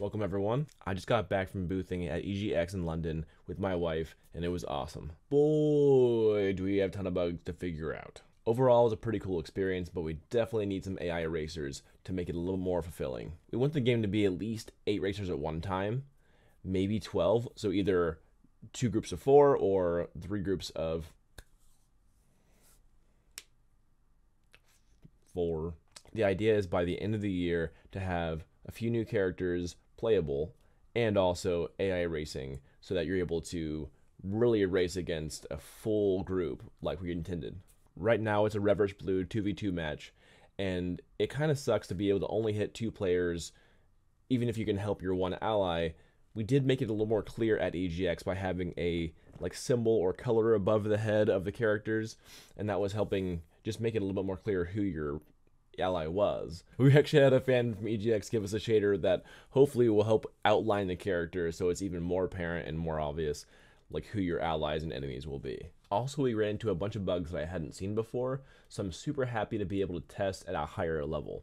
Welcome everyone. I just got back from boothing at EGX in London with my wife and it was awesome. Boy, do we have a ton of bugs to figure out. Overall, it was a pretty cool experience, but we definitely need some AI racers to make it a little more fulfilling. We want the game to be at least 8 racers at one time, maybe 12, so either two groups of 4 or three groups of 4. The idea is by the end of the year to have a few new characters playable and also AI racing so that you're able to really race against a full group like we intended. Right now it's a Reverse Blue 2v2 match and it kind of sucks to be able to only hit two players even if you can help your one ally. We did make it a little more clear at EGX by having a like symbol or color above the head of the characters and that was helping just make it a little bit more clear who your ally was. We actually had a fan from EGX give us a shader that hopefully will help outline the character so it's even more apparent and more obvious like who your allies and enemies will be. Also, we ran into a bunch of bugs that I hadn't seen before, so I'm super happy to be able to test at a higher level.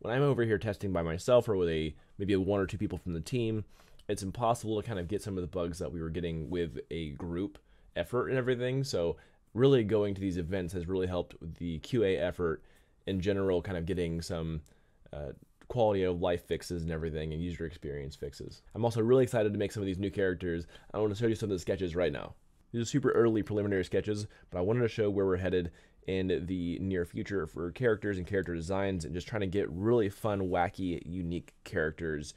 When I'm over here testing by myself or with a maybe a one or two people from the team, it's impossible to kind of get some of the bugs that we were getting with a group effort and everything. So really going to these events has really helped the QA effort in general, kind of getting some uh, quality of life fixes and everything and user experience fixes. I'm also really excited to make some of these new characters. I want to show you some of the sketches right now. These are super early preliminary sketches, but I wanted to show where we're headed in the near future for characters and character designs and just trying to get really fun, wacky, unique characters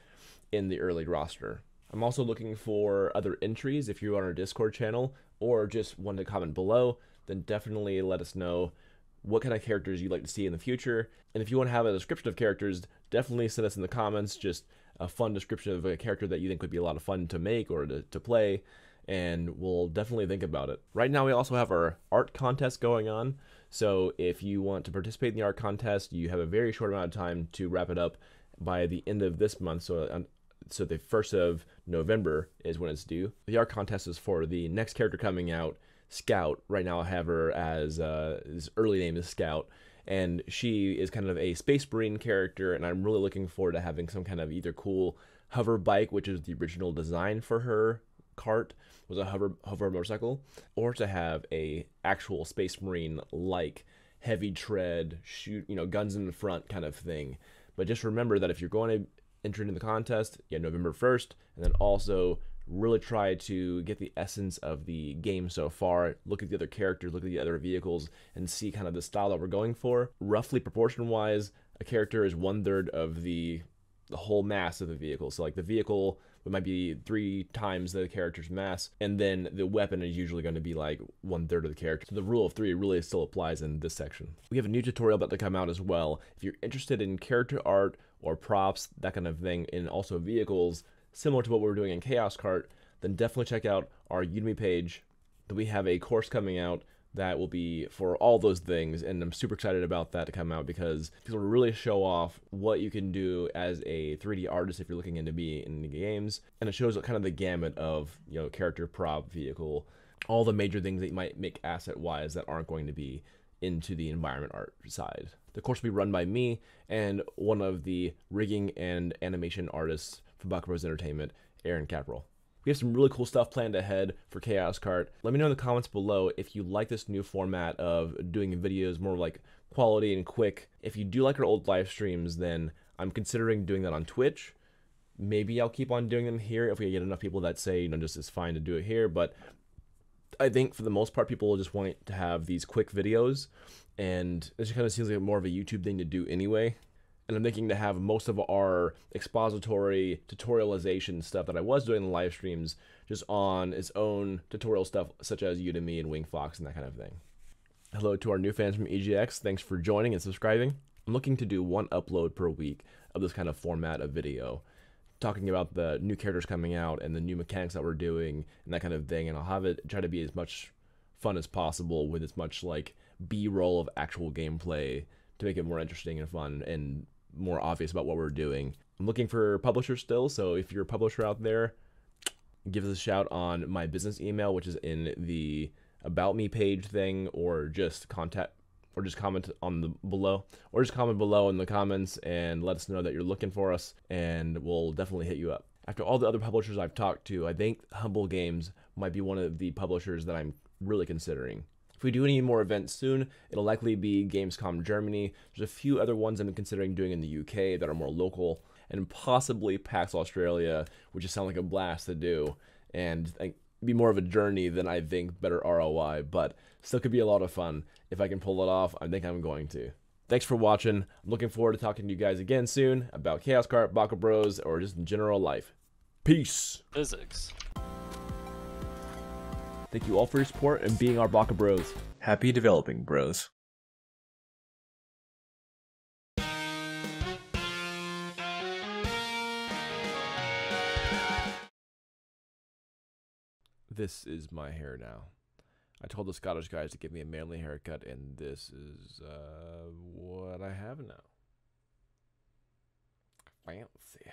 in the early roster. I'm also looking for other entries if you're on our Discord channel or just want to comment below, then definitely let us know what kind of characters you'd like to see in the future. And if you want to have a description of characters, definitely send us in the comments just a fun description of a character that you think would be a lot of fun to make or to, to play, and we'll definitely think about it. Right now, we also have our art contest going on. So if you want to participate in the art contest, you have a very short amount of time to wrap it up by the end of this month. So um, so the first of November is when it's due. The art contest is for the next character coming out Scout. Right now, I have her as uh, his early name is Scout, and she is kind of a Space Marine character. And I'm really looking forward to having some kind of either cool hover bike, which is the original design for her cart was a hover hover motorcycle, or to have a actual Space Marine like heavy tread shoot you know guns in the front kind of thing. But just remember that if you're going to enter into the contest, yeah, November 1st, and then also really try to get the essence of the game so far, look at the other characters, look at the other vehicles, and see kind of the style that we're going for. Roughly proportion wise, a character is one third of the the whole mass of the vehicle. So like the vehicle might be three times the character's mass, and then the weapon is usually going to be like one third of the character. So the rule of three really still applies in this section. We have a new tutorial about to come out as well. If you're interested in character art or props, that kind of thing, and also vehicles, similar to what we are doing in Chaos Kart, then definitely check out our Udemy page. That we have a course coming out that will be for all those things and i'm super excited about that to come out because it'll really show off what you can do as a 3d artist if you're looking into being in the games and it shows kind of the gamut of you know character prop vehicle all the major things that you might make asset wise that aren't going to be into the environment art side the course will be run by me and one of the rigging and animation artists from Baka Bros Entertainment, Aaron Caprell. We have some really cool stuff planned ahead for Chaos Kart. Let me know in the comments below if you like this new format of doing videos more like quality and quick. If you do like our old live streams, then I'm considering doing that on Twitch. Maybe I'll keep on doing them here if we get enough people that say, you know, just it's fine to do it here. But I think for the most part, people will just want to have these quick videos. And it just kind of seems like more of a YouTube thing to do anyway and I'm thinking to have most of our expository tutorialization stuff that I was doing in the live streams just on its own tutorial stuff, such as Udemy and Wingfox and that kind of thing. Hello to our new fans from EGX. Thanks for joining and subscribing. I'm looking to do one upload per week of this kind of format of video, talking about the new characters coming out and the new mechanics that we're doing and that kind of thing. And I'll have it try to be as much fun as possible with as much like B-roll of actual gameplay to make it more interesting and fun and more obvious about what we're doing. I'm looking for publishers still, so if you're a publisher out there, give us a shout on my business email, which is in the about me page thing, or just contact or just comment on the below, or just comment below in the comments and let us know that you're looking for us, and we'll definitely hit you up. After all the other publishers I've talked to, I think Humble Games might be one of the publishers that I'm really considering. If we do any more events soon, it'll likely be Gamescom Germany. There's a few other ones I'm considering doing in the UK that are more local, and possibly PAX Australia, which just sound like a blast to do, and be more of a journey than I think better ROI, but still could be a lot of fun. If I can pull it off, I think I'm going to. Thanks for watching. I'm looking forward to talking to you guys again soon about Chaos Kart, Baka Bros, or just in general life. Peace. Physics. Thank you all for your support and being our Baka Bros. Happy developing, bros. This is my hair now. I told the Scottish guys to give me a manly haircut, and this is uh, what I have now. Fancy.